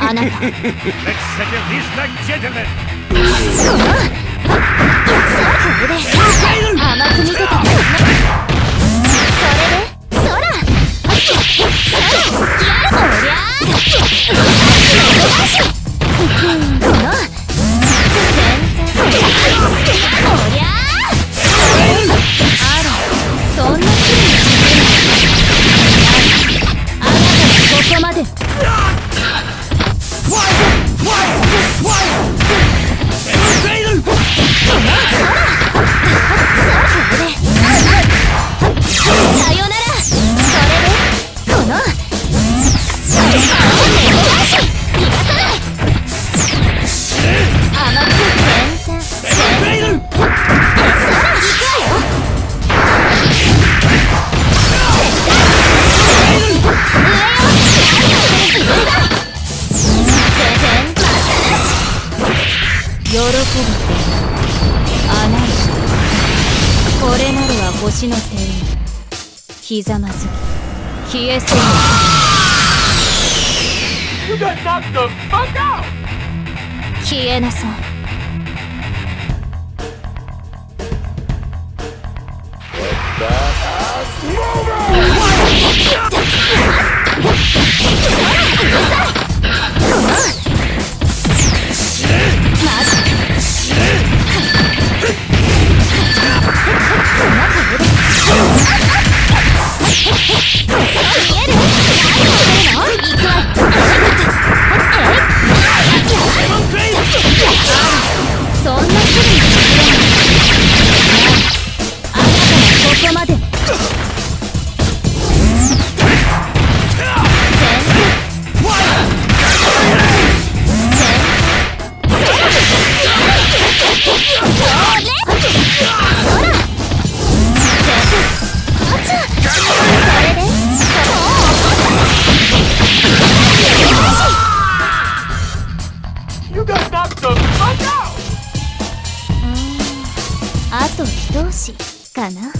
あなた.これで甘く見てて喜ぶあなたこれなるは星の庭園ひざまずき。消えそう。な You got knocked the fuck out! 消えなさいあと一押しかな。